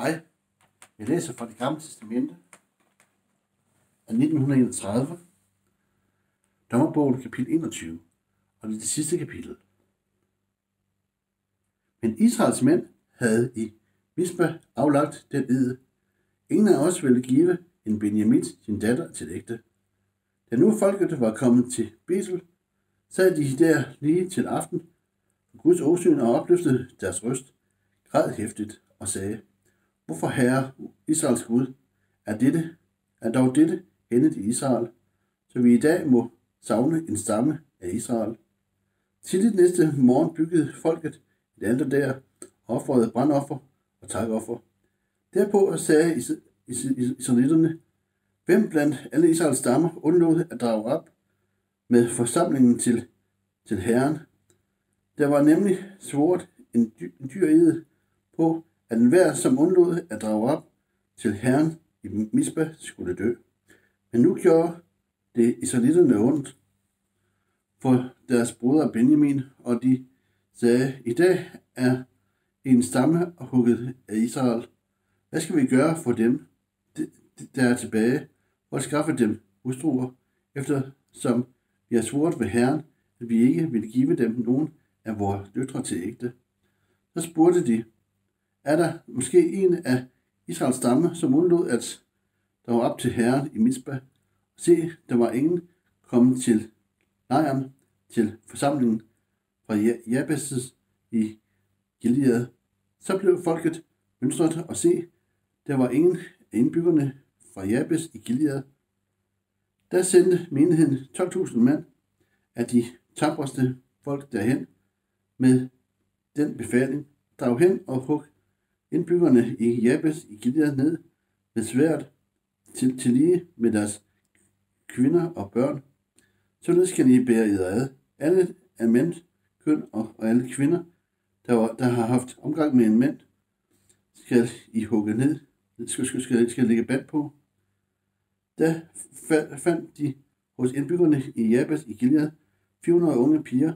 Hej, jeg læser fra det gamle testamente af 1931, dommerbogen kapitel 21, og det er det sidste kapitel. Men Israels mænd havde i Mispa aflagt den ed. Ingen af os ville give en Benjamin sin datter til ægte. Da nu folket var kommet til Betel, sad de der lige til aften på Guds åsyn og opløftede deres røst, græd hæftigt og sagde, Hvorfor herre, Israels Gud, er, dette, er dog dette hændet i Israel, så vi i dag må savne en stamme af Israel. Tidligt næste morgen byggede folket et alter der, og offrede brandoffer og takoffer. Derpå sagde israelitterne, hvem blandt alle Israels stammer undlod at drage op med forsamlingen til, til Herren. Der var nemlig svoret en, dy, en dyr ed på, at enhver, som undlod at drage op til Herren i Misba, skulle dø. Men nu gjorde det israelitterne ondt for deres broder Benjamin, og de sagde, i dag er en stamme hugget af Israel. Hvad skal vi gøre for dem, der er tilbage, og skaffe dem hustruer, eftersom vi har svoret ved Herren, at vi ikke vil give dem nogen af vores døtre til ægte. Så spurgte de, er der måske en af Israels stamme, som undlod at der var op til Herren i Misba. Se, der var ingen kommet til lejren, til forsamlingen fra Jabes i Gilead. Så blev folket mønstret og se, der var ingen af indbyggerne fra Jabes i Gilead. Der sendte menigheden 12.000 mand af de tabreste folk derhen med den befaling, drag hen og hug indbyggerne i Jabes i Gilead ned med svært til, til lige med deres kvinder og børn. Således skal I bære jer ad. Alle er mænd, køn og, og alle kvinder, der, var, der har haft omgang med en mand, skal I hugge ned, skal, skal, skal, skal lægge band på. Da fandt de hos indbyggerne i Jabes i Gilead 400 unge piger,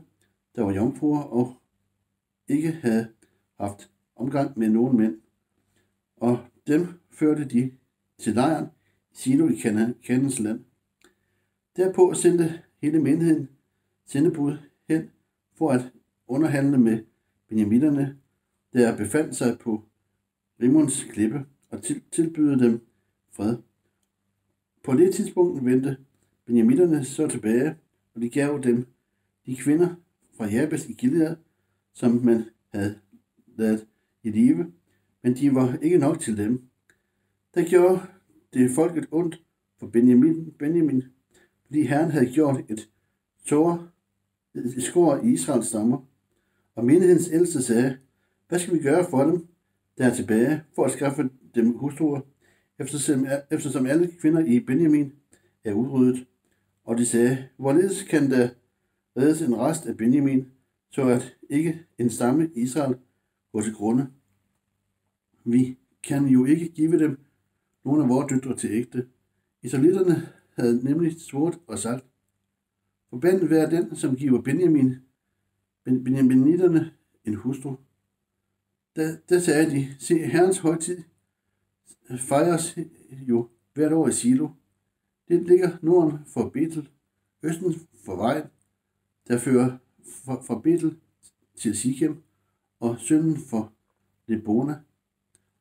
der var jomfruer og ikke havde haft omgang med nogle mænd. Og dem førte de til lejren Silo i Kanans land. Derpå sendte hele menigheden sendebud hen for at underhandle med benjaminerne, der befandt sig på Rimons klippe og til, tilbyde dem fred. På det tidspunkt vendte benjaminerne så tilbage, og de gav dem de kvinder fra Jabes i Gilead, som man havde ladet i live, men de var ikke nok til dem. Der gjorde det folket ondt for Benjamin, Benjamin fordi Herren havde gjort et tår, et skår i Israels stammer. Og menighedens ældste sagde, hvad skal vi gøre for dem, der er tilbage, for at skaffe dem hustruer, eftersom, eftersom alle kvinder i Benjamin er udryddet. Og de sagde, hvorledes kan der reddes en rest af Benjamin, så at ikke en stamme i Israel går til grunde. Vi kan jo ikke give dem nogle af vores døtre til ægte. Israelitterne havde nemlig svort og sagt, Forbandet være den, som giver Benjamin, ben, Benjaminitterne en hustru. Da, da sagde de, se, herrens højtid fejres jo hvert år i Silo. Det ligger norden for Betel, østen for vejen, der fører fra, fra Betel til Sikhem, og sønnen for Lebona.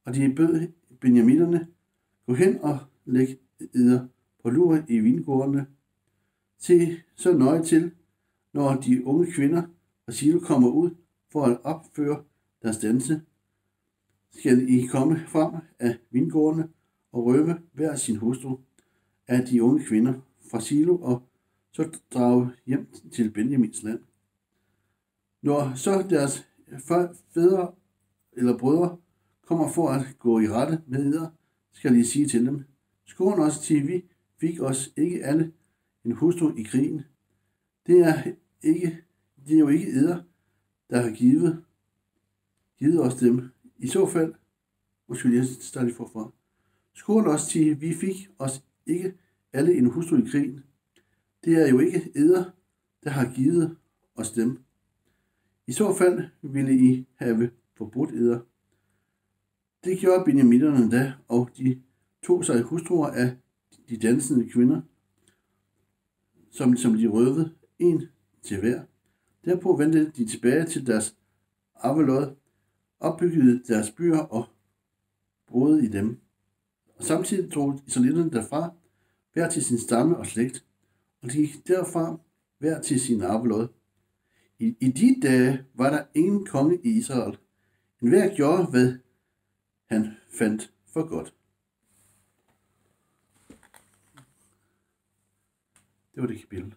Og de bød benjaminerne gå hen og lægge eder på lur i vingårdene. Se så nøje til, når de unge kvinder og Silo kommer ud for at opføre deres danse. Skal I komme frem af vingårdene og røve hver sin hustru af de unge kvinder fra Silo og så drage hjem til Benjamins land. Når så deres fædre eller brødre kommer for at gå i rette med jer, skal I sige til dem, skån os til vi fik os ikke alle en hustru i krigen. Det er, ikke, det er jo ikke eder, der har givet, givet os dem. I så fald, måske jeg starte lige forfra. Skål os til, vi fik os ikke alle en hustru i krigen. Det er jo ikke eder, der har givet os dem. I så fald ville I have forbudt eder. Det gjorde benjamitterne da, og de tog sig hustruer af de dansende kvinder, som, som de røvede en til hver. Derpå vendte de tilbage til deres arvelod, opbyggede deres byer og boede i dem. Og samtidig tog israelitterne derfra, hver til sin stamme og slægt, og de gik derfra hver til sin arvelod. I, I de dage var der ingen konge i Israel. En hver gjorde, hvad han fandt for godt. Det var det kapitel.